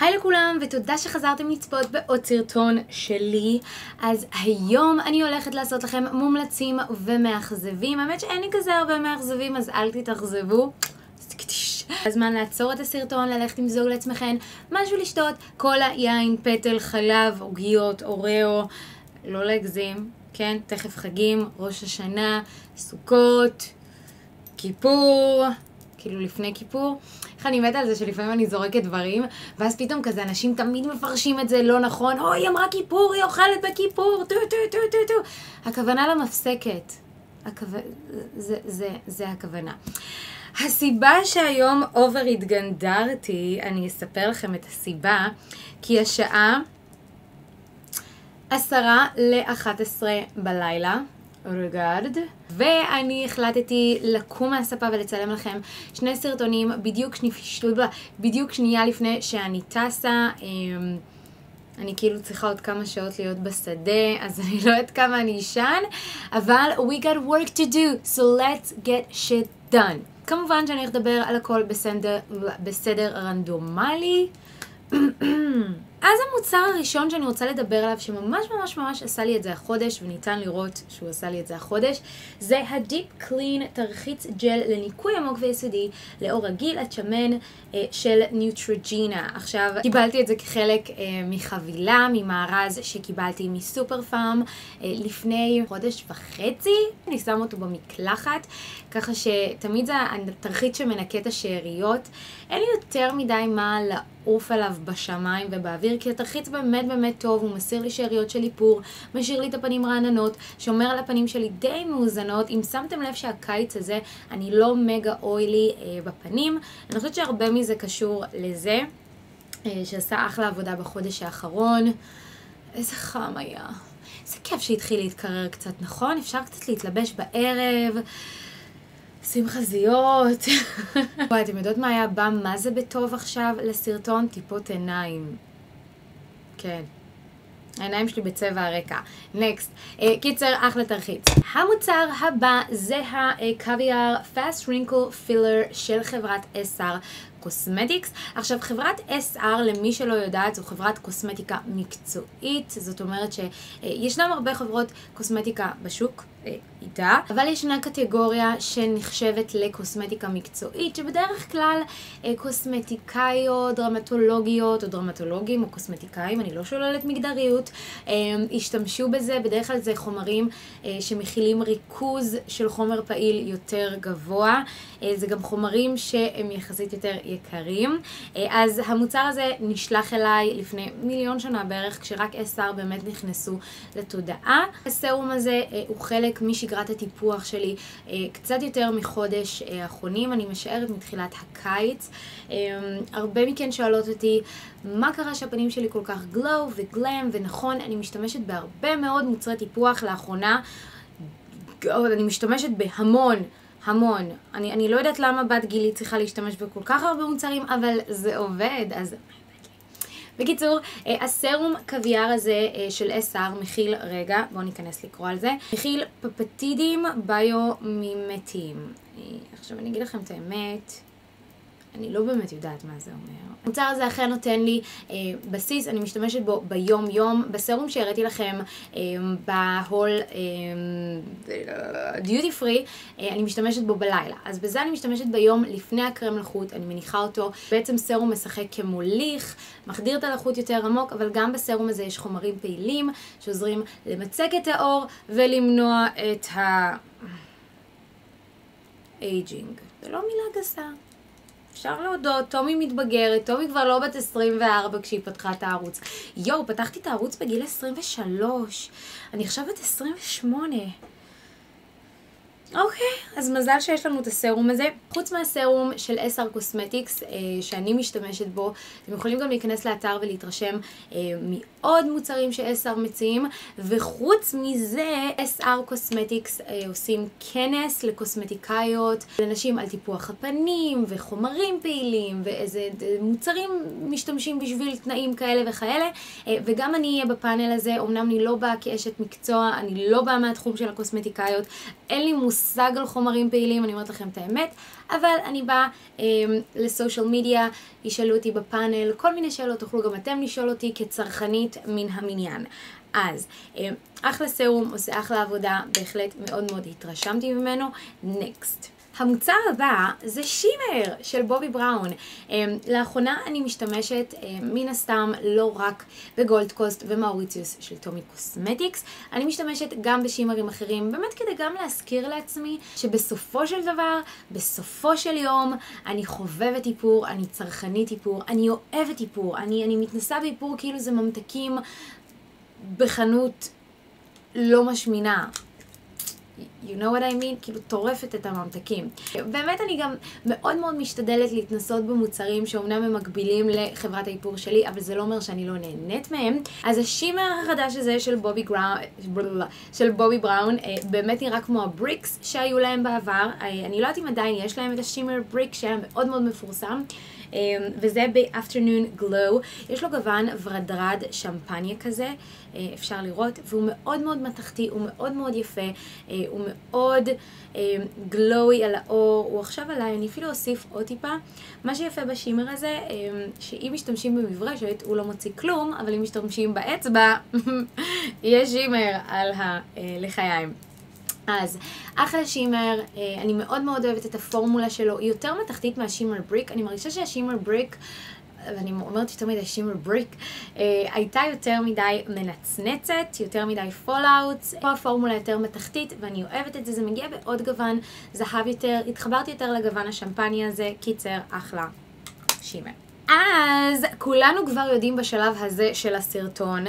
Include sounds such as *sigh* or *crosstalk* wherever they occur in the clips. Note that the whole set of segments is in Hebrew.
היי לכולם ותודה שחזרתם לצפות בעוד סרטון שלי. אז היום אני הולכת לעשות לכם מומלצים ומאכזבים. האמת שאין לי כזה הרבה מאכזבים אז אל תתאכזבו. הזמן לעצור את הסרטון, ללכת למזוג לעצמכם משהו לשתות, קולה, יין, פטל, חלב, עוגיות, אוראו, לא להגזים, כן? תכף חגים, ראש השנה, סוכות, כיפור, כאילו לפני כיפור. איך אני מתה על זה שלפעמים אני זורקת דברים, ואז פתאום כזה אנשים תמיד מפרשים את זה לא נכון, אוי, היא אמרה כיפור, היא אוכלת בכיפור, טו טו טו טו טו. הכוונה למפסקת. הכו... זה, זה, זה הכוונה. הסיבה שהיום over התגנדרתי, אני אספר לכם את הסיבה, כי השעה עשרה לאחת עשרה בלילה, רגרד, ואני החלטתי לקום מהספה ולצלם לכם שני סרטונים בדיוק, שני, בדיוק שנייה לפני שאני טסה. אמ, אני כאילו צריכה עוד כמה שעות להיות בשדה, אז אני לא יודעת כמה אני אשן, אבל we got work to do, so let's get shit done. כמובן שאני לדבר על הכל בסדר, בסדר רנדומלי. *clears throat* אז המוצר הראשון שאני רוצה לדבר עליו, שממש ממש ממש עשה לי את זה החודש, וניתן לראות שהוא עשה לי את זה החודש, זה ה-Deep Clean תרחיץ ג'ל לניקוי עמוק ויסודי, לאור רגיל עד אה, של ניוטרוג'ינה. עכשיו, קיבלתי את זה כחלק אה, מחבילה, ממארז שקיבלתי מסופר פארם אה, לפני חודש וחצי. אני שם אותו במקלחת, ככה שתמיד זה התרחיץ שמנקה את השאריות. אין לי יותר מדי מה לעוף עליו בשמיים ובאוויר, כי התרחיץ באמת באמת טוב, הוא מסיר לי שאריות של איפור, משאיר לי את הפנים רעננות, שומר על הפנים שלי די מאוזנות. אם שמתם לב שהקיץ הזה אני לא מגה אוילי אה, בפנים, אני חושבת שהרבה מזה קשור לזה, אה, שעשה אחלה עבודה בחודש האחרון. איזה חם היה. איזה כיף שהתחיל להתקרר קצת, נכון? אפשר קצת להתלבש בערב. שים חזיות. *laughs* וואי, אתם יודעות מה היה בא מה זה בטוב עכשיו לסרטון? טיפות עיניים. כן. העיניים שלי בצבע הרקע. Next. Uh, קיצר, אחלה תרחיץ. המוצר הבא זה ה Caviar Fast Wrinkle Filler של חברת SR Cosmetics. עכשיו, חברת SR, למי שלא יודעת, זו חברת קוסמטיקה מקצועית. זאת אומרת שישנם הרבה חברות קוסמטיקה בשוק. איתה, אבל ישנה קטגוריה שנחשבת לקוסמטיקה מקצועית, שבדרך כלל אה, קוסמטיקאיות, דרמטולוגיות או דרמטולוגים או קוסמטיקאים, אני לא שוללת מגדריות, אה, השתמשו בזה, בדרך כלל זה חומרים אה, שמכילים ריכוז של חומר פעיל יותר גבוה, זה גם חומרים שהם יחסית יותר יקרים, אז המוצר הזה נשלח אליי לפני מיליון שנה בערך, כשרק SR באמת נכנסו לתודעה. הסרום הזה הוא חלק משגרת הטיפוח שלי אה, קצת יותר מחודש אה, האחרונים, אני משערת מתחילת הקיץ. אה, הרבה מכן שואלות אותי, מה קרה שהפנים שלי כל כך גלו וגלם, ונכון, אני משתמשת בהרבה מאוד מוצרי טיפוח לאחרונה. אני משתמשת בהמון. המון. אני, אני לא יודעת למה בת גילי צריכה להשתמש בכל כך הרבה מוצרים, אבל זה עובד, אז בקיצור, אה, הסרום קוויאר הזה אה, של SR מכיל, רגע, בואו ניכנס לקרוא על זה, מכיל פפטידים ביומימטיים. אה, עכשיו אני אגיד לכם את האמת. אני לא באמת יודעת מה זה אומר. המוצר הזה אכן נותן לי אה, בסיס, אני משתמשת בו ביום יום. בסרום שהראיתי לכם אה, בהול דיוטי אה, פרי, אה, אני משתמשת בו בלילה. אז בזה אני משתמשת ביום לפני הקרם לחוט, אני מניחה אותו. בעצם סרום משחק כמוליך, מחדיר את הלחות יותר עמוק, אבל גם בסרום הזה יש חומרים פעילים שעוזרים למצק את האור ולמנוע את ה... Aging. זה לא מילה גסה. אפשר להודות, טומי מתבגרת, טומי כבר לא בת 24 כשהיא פתחה את הערוץ. יואו, פתחתי את הערוץ בגיל 23, אני עכשיו בת 28. אוקיי, אז מזל שיש לנו את הסרום הזה. חוץ מהסרום של SR Cosmetics, אה, שאני משתמשת בו, אתם יכולים גם להיכנס לאתר ולהתרשם אה, מעוד מוצרים ש-SR מציעים, וחוץ מזה, SR Cosmetics אה, עושים כנס לקוסמטיקאיות, לנשים על טיפוח הפנים, וחומרים פעילים, ואיזה מוצרים משתמשים בשביל תנאים כאלה וכאלה, אה, וגם אני אהיה בפאנל הזה, אמנם אני לא באה כאשת מקצוע, אני לא באה מהתחום של הקוסמטיקאיות, אין לי מושג. מושג על חומרים פעילים, אני אומרת לכם את האמת, אבל אני באה אה, לסושיאל מדיה, ישאלו אותי בפאנל, כל מיני שאלות תוכלו גם אתם לשאול אותי כצרכנית מן המניין. אז, אה, אחלה סרום, עושה אחלה עבודה, בהחלט מאוד מאוד התרשמתי ממנו. Next. המוצר הבא זה shimmer של בובי בראון. אמ, לאחרונה אני משתמשת אמ, מן הסתם לא רק ב Gold Coast ומאוריציוס של טומי Cosmetics, אני משתמשת גם בשימרים אחרים, באמת כדי גם להזכיר לעצמי שבסופו של דבר, בסופו של יום, אני חובבת איפור, אני צרכנית איפור, אני אוהבת איפור, אני, אני מתנסה באיפור כאילו זה ממתקים בחנות לא משמינה. You know what I mean? כאילו טורפת את הממתקים. באמת אני גם מאוד מאוד משתדלת להתנסות במוצרים שאומנם הם מקבילים לחברת האיפור שלי, אבל זה לא אומר שאני לא נהנית מהם. אז השימר החדש הזה של בובי, גראון, של בובי בראון אה, באמת נראה כמו הבריקס שהיו להם בעבר. אה, אני לא יודעת אם עדיין יש להם את השימר בריק שהיה מאוד מאוד מפורסם. אמ, וזה ב-afternoon glow. יש לו גוון ורדרד שמפניה כזה, אה, אפשר לראות, והוא מאוד מאוד מתכתי, הוא מאוד מאוד יפה, אה, הוא מאוד גלואי על האור, הוא עכשיו עליי, אני אפילו אוסיף עוד טיפה. מה שיפה בשימר הזה, אמ, שאם משתמשים במברשת הוא לא מוציא כלום, אבל אם משתמשים באצבע, *laughs* יש שימר על הלחיים. אז אחלה שימר, אה, אני מאוד מאוד אוהבת את הפורמולה שלו, היא יותר מתחתית מהשימר בריק, אני מרגישה שהשימר בריק, ואני אומרת יותר מדי shimmer brick, אה, הייתה יותר מדי מנצנצת, יותר מדי fallouts, פה הפורמולה יותר מתכתית ואני אוהבת את זה, זה מגיע בעוד גוון זהב יותר, התחברתי יותר לגוון השמפני הזה, קיצר, אחלה shimmer. אז כולנו כבר יודעים בשלב הזה של הסרטון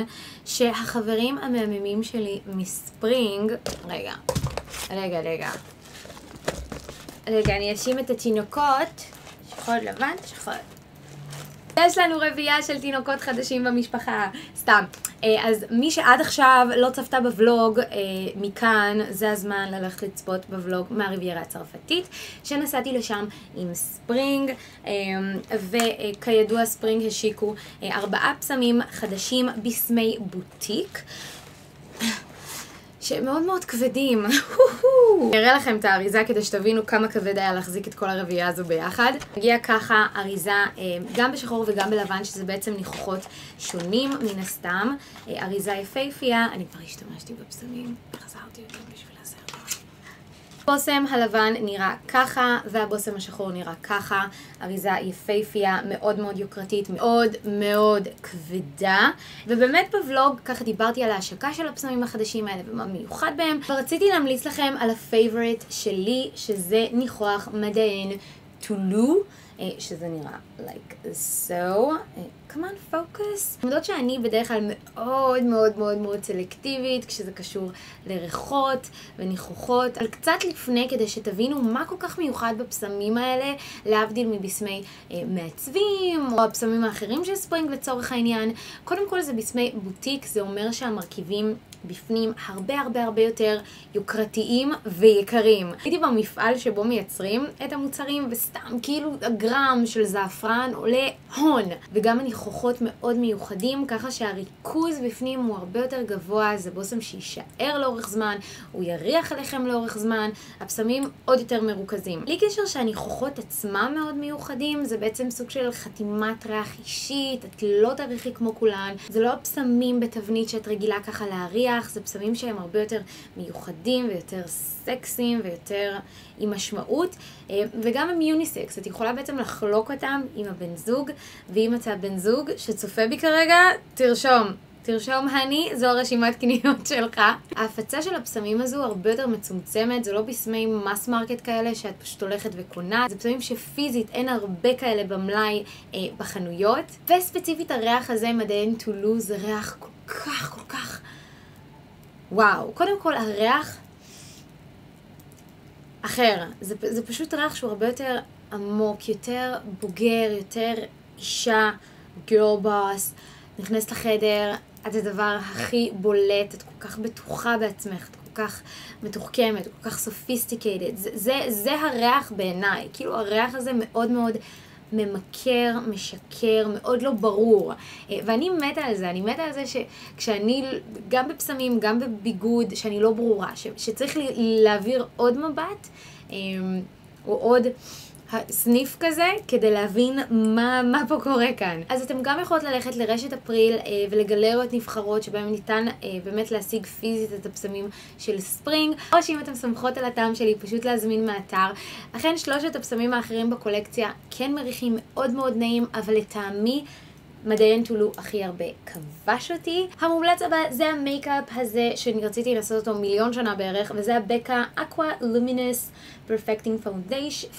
שהחברים המהממים שלי מספרינג, רגע, רגע, רגע, רגע, אני אשים את התינוקות, שחור לבן, שחור. יש לנו רביעייה של תינוקות חדשים במשפחה, סתם. אה, אז מי שעד עכשיו לא צפתה בוולוג אה, מכאן, זה הזמן ללכת לצפות בוולוג מהריביירה הצרפתית, שנסעתי לשם עם ספרינג, אה, וכידוע ספרינג השיקו ארבעה פסמים חדשים בסמי בוטיק. שהם מאוד מאוד כבדים. *laughs* אני אראה לכם את האריזה כדי שתבינו כמה כבד היה להחזיק את כל הרביעייה הזו ביחד. מגיע ככה אריזה אה, גם בשחור וגם בלבן, שזה בעצם ניחוחות שונים מן הסתם. אה, אריזה יפהפייה, אני כבר השתמשתי בפסמים, חזרתי אותם בשביל... הבושם הלבן נראה ככה, והבושם השחור נראה ככה. אריזה יפייפייה, מאוד מאוד יוקרתית, מאוד מאוד כבדה. ובאמת בוולוג ככה דיברתי על ההשקה של הפסמים החדשים האלה ומה מיוחד בהם. ורציתי להמליץ לכם על ה favorite שלי, שזה ניחוח מדען טולו. אה, שזה נראה like so. אה, come on, focus. למרות שאני בדרך כלל מאוד מאוד מאוד מאוד סלקטיבית כשזה קשור לריחות וניחוחות, אבל קצת לפני כדי שתבינו מה כל כך מיוחד בפסמים האלה, להבדיל מבשמי אה, מעצבים או הפסמים האחרים של ספרינג לצורך העניין. קודם כל זה בשמי בוטיק, זה אומר שהמרכיבים בפנים הרבה הרבה הרבה יותר יוקרתיים ויקרים. הייתי במפעל שבו מייצרים את המוצרים וסתם כאילו הגרם של זעפרן עולה הון. וגם הניחוחות מאוד מיוחדים ככה שהריכוז בפנים הוא הרבה יותר גבוה, זה בושם שיישאר לאורך זמן, הוא יריח עליכם לאורך זמן, הפסמים עוד יותר מרוכזים. בלי קשר שהניחוחות עצמם מאוד מיוחדים, זה בעצם סוג של חתימת ריח אישית, את לא תריחי כמו כולן, זה לא הפסמים בתבנית שאת רגילה ככה להריח. ריח, זה פסמים שהם הרבה יותר מיוחדים ויותר סקסיים ויותר עם משמעות, וגם הם יוניסקס, את יכולה בעצם לחלוק אותם עם הבן זוג, ואם אתה בן זוג שצופה בי כרגע, תרשום. תרשום הני, זו הרשימת קניות *laughs* שלך. ההפצה של הפסמים הזו הרבה יותר מצומצמת, זה לא בשמי mass market כאלה שאת פשוט הולכת וקונה, זה פסמים שפיזית אין הרבה כאלה במלאי אה, בחנויות. וספציפית הריח הזה, מדיין טולו, זה ריח כל כך כל כך וואו, קודם כל הריח אחר, זה, זה פשוט ריח שהוא הרבה יותר עמוק, יותר בוגר, יותר אישה, girl boss, נכנסת לחדר, את הדבר הכי בולט, את כל כך בטוחה בעצמך, את כל כך מתוחכמת, כל כך sophisticated, זה, זה, זה הריח בעיניי, כאילו הריח הזה מאוד מאוד ממכר, משקר, מאוד לא ברור. אה, ואני מתה על זה, אני מתה על זה שכשאני, גם בפסמים, גם בביגוד, שאני לא ברורה, ש, שצריך להעביר עוד מבט, אה, או עוד... sniff כזה, כדי להבין מה, מה פה קורה כאן. אז אתם גם יכולות ללכת לרשת אפריל אה, ולגלריות נבחרות שבהם ניתן אה, באמת להשיג פיזית את הפסמים של ספרינג, או שאם אתם סומכות על הטעם שלי, פשוט להזמין מהאתר. אכן שלושת הפסמים האחרים בקולקציה כן מריחים מאוד מאוד נעים, אבל לטעמי מדיין טולו הכי הרבה כבש אותי. המומלץ הבא זה המייקאפ הזה שאני רציתי לעשות אותו מיליון שנה בערך, וזה ה Becca Aqua Luminous Perfecting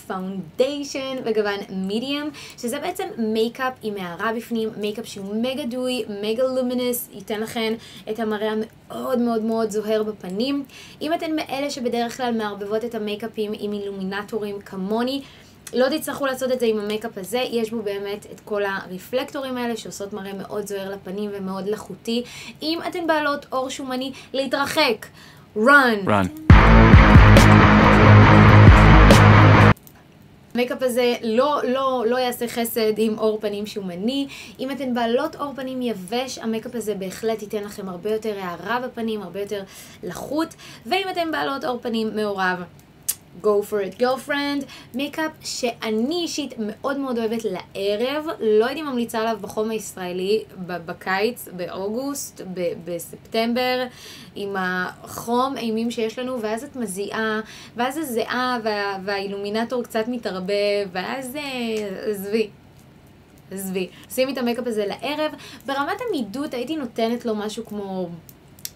Foundation בגוון מידיום, שזה בעצם מייקאפ עם הארה בפנים, מייקאפ שהוא mega dewy, mega luminous, ייתן לכן את המראה המאוד מאוד מאוד זוהר בפנים. אם אתן מאלה שבדרך כלל מערבבות את המייקאפים עם אילומינטורים כמוני, לא תצטרכו לעשות את זה עם המייקאפ הזה, יש בו באמת את כל הרפלקטורים האלה שעושות מראה מאוד זוהר לפנים ומאוד לחותי. אם אתן בעלות עור שומני, להתרחק. run. run. המייקאפ הזה לא, לא, לא יעשה חסד עם עור פנים שומני. אם אתן בעלות עור פנים יבש, המייקאפ הזה בהחלט ייתן לכם הרבה יותר הארה בפנים, הרבה יותר לחות. ואם אתן בעלות עור פנים מעורב, go for it girlfriend, מייקאפ שאני אישית מאוד מאוד אוהבת לערב, לא הייתי ממליצה עליו בחום הישראלי, בקיץ, באוגוסט, בספטמבר, עם החום אימים שיש לנו, ואז את מזיעה, ואז הזיעה וה, וה illuminator קצת מתערבב, ואז אה, עזבי. עזבי. שימי את המייקאפ הזה לערב. ברמת עמידות הייתי נותנת לו משהו כמו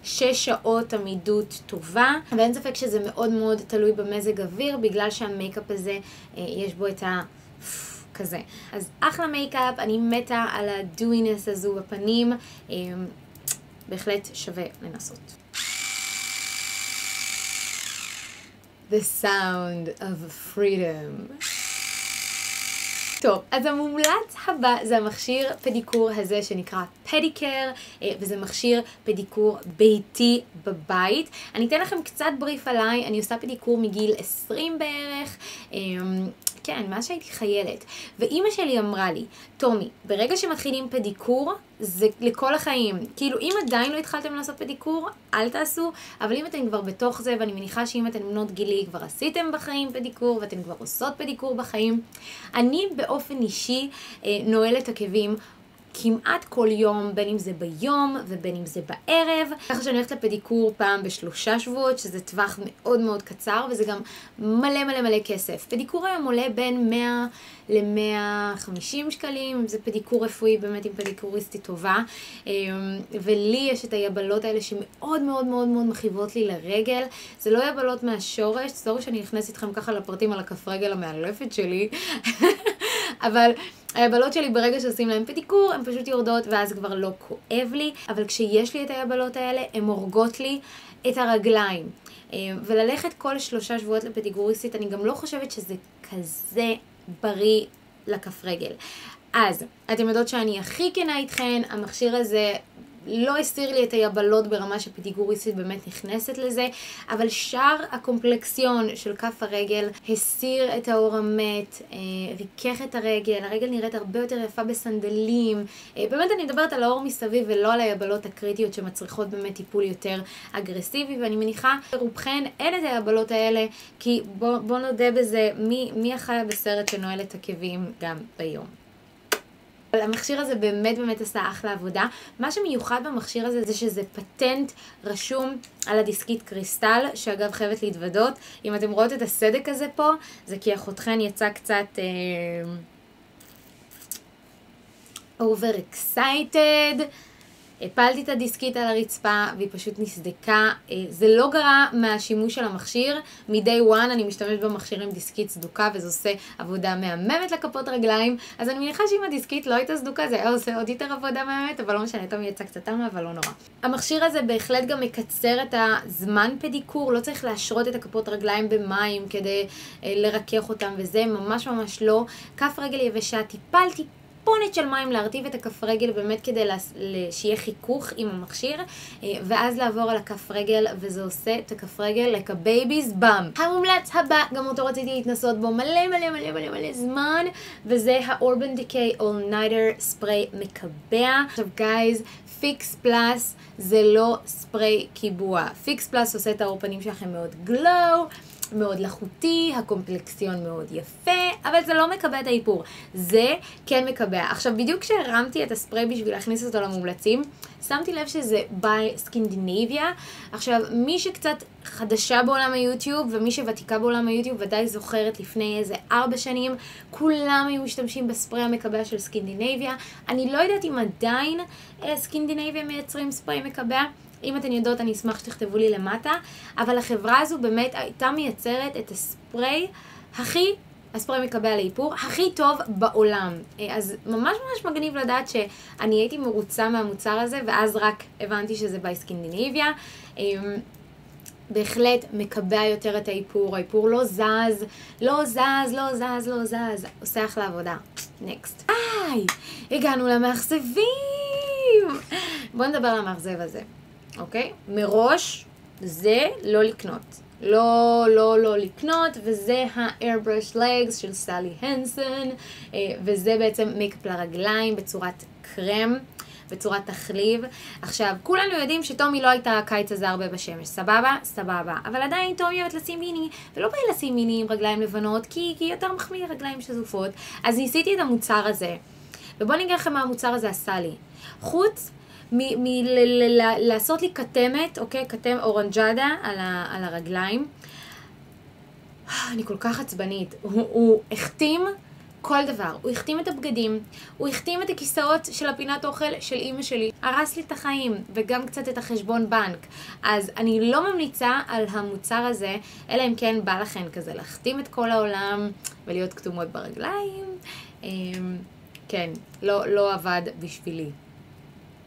שש שעות עמידות טובה, ואין ספק שזה מאוד מאוד תלוי במזג אוויר, בגלל שהמייקאפ הזה, אה, יש בו את ה... כזה. אז אחלה מייקאפ, אני מתה על ה dewiness הזו בפנים, אה, בהחלט שווה לנסות. The sound of freedom. טוב, אז המומלץ הבא זה המכשיר פדיקור הזה שנקרא פדיקר, אה, וזה מכשיר פדיקור ביתי בבית. אני אתן לכם קצת בריף עליי, אני עושה פדיקור מגיל 20 בערך. כן, מאז שהייתי חיילת. ואימא שלי אמרה לי, טומי, ברגע שמתחילים פדיקור, זה לכל החיים. כאילו, אם עדיין לא התחלתם לעשות פדיקור, אל תעשו, אבל אם אתם כבר בתוך זה, ואני מניחה שאם אתן בנות גילי כבר עשיתם בחיים פדיקור, ואתן כבר עושות פדיקור בחיים, אני באופן אישי אה, נועלת עקבים כמעט כל יום, בין אם זה ביום ובין אם זה בערב. ככה שאני הולכת לפדיקור פעם בשלושה שבועות, שזה טווח מאוד מאוד קצר, וזה גם מלא מלא מלא כסף. פדיקור היום עולה בין 100 ל-150 שקלים, זה פדיקור רפואי באמת עם פדיקוריסטית טובה. אמ, ולי יש את היבלות האלה שמאוד מאוד מאוד מאוד מכאיבות לי לרגל. זה לא יבלות מהשורש, תזכרו שאני נכנסת איתכם ככה לפרטים על הכף רגל המאלפת שלי. *laughs* אבל היבלות שלי ברגע שעושים להם פדיקור, הן פשוט יורדות ואז כבר לא כואב לי, אבל כשיש לי את היבלות האלה, הן הורגות לי את הרגליים. אה, וללכת כל שלושה שבועות לפדיקוריסטית, אני גם לא חושבת שזה כזה בריא לכף רגל. אז, אתם יודעות שאני הכי כנה איתכן, המכשיר הזה לא הסיר לי את היבלות ברמה שפטיגוריסטית באמת נכנסת לזה, אבל שאר הקומפלקסיון של כף הרגל הסיר את האור המת, אה, ריכך את הרגל, הרגל נראית הרבה יותר יפה בסנדלים. אה, באמת אני מדברת על האור מסביב ולא על היבלות הקריטיות שמצריכות באמת טיפול יותר אגרסיבי, ואני מניחה לרובכן אין את היבלות האלה, כי בואו בוא נודה בזה, מי, מי החיה בסרט שנועל את עקבים גם ביום. המכשיר הזה באמת באמת עשה אחלה עבודה. מה שמיוחד במכשיר הזה זה שזה פטנט רשום על הדיסקית קריסטל, שאגב חייבת להתוודות. אם אתם רואות את הסדק הזה פה, זה כי אחותכן יצא קצת... uh, excited. הפלתי את הדיסקית על הרצפה והיא פשוט נסדקה. אה, זה לא גרע מהשימוש של המכשיר. מ-day one אני משתמשת במכשיר עם דיסקית סדוקה וזה עושה עבודה מהממת לכפות רגליים. אז אני מניחה שאם הדיסקית לא הייתה סדוקה זה היה עושה עוד יותר עבודה מהממת, אבל לא משנה, תמיד יצא קצת תמה, אבל לא נורא. המכשיר הזה בהחלט גם מקצר את הזמן פדיקור, לא צריך להשרות את הכפות רגליים במים כדי אה, לרכך אותם וזה ממש ממש לא. כף רגל יבשה, טיפל טיפ טיפונת של מים להרטיב את הכף רגל באמת כדי שיהיה חיכוך עם המכשיר, אה, ואז לעבור על הכף רגל, וזה עושה את הכף רגל like a baby's bum. המומלץ הבא, גם אותו רציתי להתנסות בו מלא מלא מלא מלא מלא זמן, וזה ה-Urban Decay All Nighter ספרי מקבע. עכשיו guys, Fix Plus זה לא ספרי קיבוע. Fix Plus עושה את העור פנים שלכם מאוד glow. מאוד לחותי, ה complexion מאוד יפה, אבל זה לא מקבע את האיפור. זה כן מקבע. עכשיו, בדיוק כשהרמתי את הספרי בשביל להכניס אותו למומלצים, שמתי לב שזה ביי סקינדינביה. עכשיו, מי שקצת חדשה בעולם היוטיוב, ומי שוותיקה בעולם היוטיוב ודאי זוכרת לפני איזה ארבע שנים, כולם היו משתמשים בספרי המקבע של סקינדינביה. אני לא יודעת אם עדיין אה, סקינדינביה מייצרים ספרי מקבע. אם אתן יודעות, אני אשמח שתכתבו לי למטה, אבל החברה הזו באמת הייתה מייצרת את הספרי הכי, הספרי מקבע לאיפור, הכי טוב בעולם. אה, אז ממש ממש מגניב לדעת שאני הייתי מרוצה מהמוצר הזה, ואז רק הבנתי שזה ביי סקינדינביה. אמ, בהחלט מקבע יותר את האיפור, האיפור לא זז, לא זז, לא זז, לא זז, עושה אחלה עבודה. נקסט. היי, הגענו למאכזבים! בואו נדבר על המאכזב הזה. אוקיי? מראש זה לא לקנות. לא, לא, לא לקנות, וזה ה-airbrush legs של סלי הנסון, אה, וזה בעצם מייקאפ לרגליים בצורת קרם. בצורת תחליב. עכשיו, כולנו יודעים שטומי לא הייתה הקיץ הזה הרבה בשמש, סבבה? סבבה. אבל עדיין טומי אוהבת לשים מיני, ולא בא לי לשים מיני עם רגליים לבנות, כי, כי יותר מחמיא רגליים שזופות. אז ניסיתי את המוצר הזה, ובואו נגיד לכם מה המוצר הזה עשה לי. חוץ מלעשות לי כתמת, אוקיי? כתם אורנג'אדה על, ה, על הרגליים. אני כל כך עצבנית. הוא, הוא החתים כל דבר. הוא החתים את הבגדים, הוא החתים את הכיסאות של הפינת אוכל של אימא שלי, הרס לי את החיים, וגם קצת את החשבון בנק. אז אני לא ממליצה על המוצר הזה, אלא אם כן בא לכם כזה להחתים את כל העולם ולהיות כתומות ברגליים. אמ, כן, לא, לא עבד בשבילי.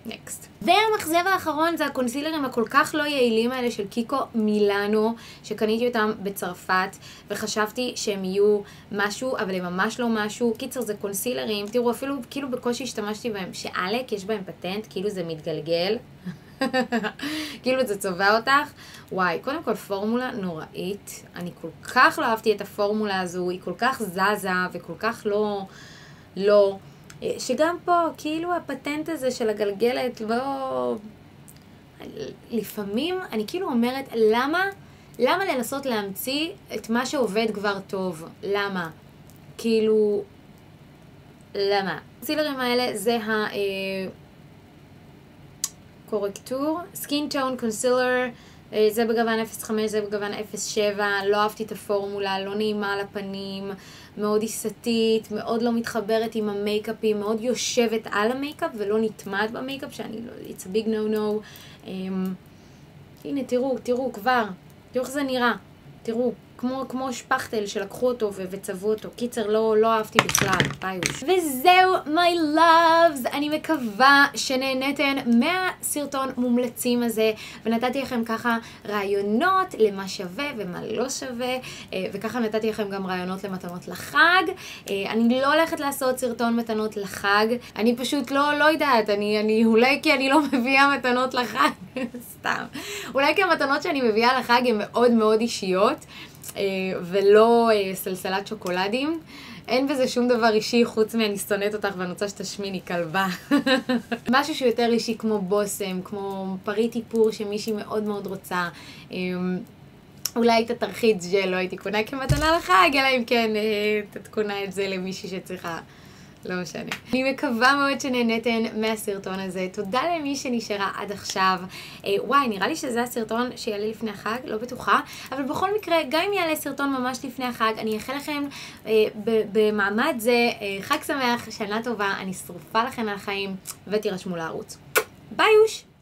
נקסט. והמאכזב האחרון זה הקונסילרים הכל כך לא יעילים האלה של קיקו מילאנו, שקניתי אותם בצרפת, וחשבתי שהם יהיו משהו, אבל הם ממש לא משהו. קיצר, זה קונסילרים, תראו, אפילו כאילו בקושי השתמשתי בהם, שעלק יש בהם פטנט, כאילו זה מתגלגל. *laughs* כאילו זה צובע אותך. וואי, קודם כל פורמולה נוראית. אני כל כך לא אהבתי את הפורמולה הזו, היא כל כך זזה וכל כך לא... לא... אה, שגם פה, כאילו הפטנט הזה של הגלגלת, לא... לפעמים אני כאילו אומרת, למה, למה לנסות להמציא את מה שעובד כבר טוב? למה? כאילו, למה? הקונסילרים האלה זה ה... corrector, skin tone concealer, זה בגוון 0.5, זה בגוון 0.7, לא אהבתי את הפורמולה, לא נעימה על הפנים, מאוד עיסתית, מאוד לא מתחברת עם המייקאפים, מאוד יושבת על המייקאפ ולא נטמעת במייקאפ, שאני לא, it's a big no no. Um, הנה, תראו, תראו כבר, תראו איך זה נראה, תראו. כמו, כמו שפכטל שלקחו אותו וצבעו אותו. קיצר, לא, לא אהבתי בכלל, ביוש. וזהו, my loves. אני מקווה שנהניתן מהסרטון מומלצים הזה, ונתתי לכם ככה רעיונות למה שווה ומה לא שווה, אה, וככה נתתי לכם גם רעיונות למתנות לחג. אה, אני לא הולכת לעשות סרטון מתנות לחג, אני פשוט לא, לא יודעת, אני, אני, אולי כי אני לא *laughs* מביאה מתנות לחג, *laughs* סתם. אולי כי המתנות שאני מביאה לחג הן מאוד מאוד אישיות. אה, ולא אה, סלסלת שוקולדים. אין בזה שום דבר אישי חוץ מ"אני שונאת אותך ואני רוצה שתשמיני כלבה". *laughs* משהו שהוא יותר אישי כמו בושם, כמו פריט איפור שמישהי מאוד מאוד רוצה. אה, אולי את התרחיץ ג'ל לא הייתי קונה כמתנה לחג, אלא אם כן את קונה את זה למישהי שצריכה לא משנה. אני מקווה מאוד שנהניתן מהסרטון הזה. תודה למי שנשארה עד עכשיו. אה, וואי, נראה לי שזה הסרטון שיעלה לפני החג, לא בטוחה. אבל בכל מקרה, גם אם יעלה סרטון ממש לפני החג, אני אאחל לכם אה, במעמד זה אה, חג שמח, שנה טובה, אני שרופה לכם על החיים, ותירשמו לערוץ. ביי יוש!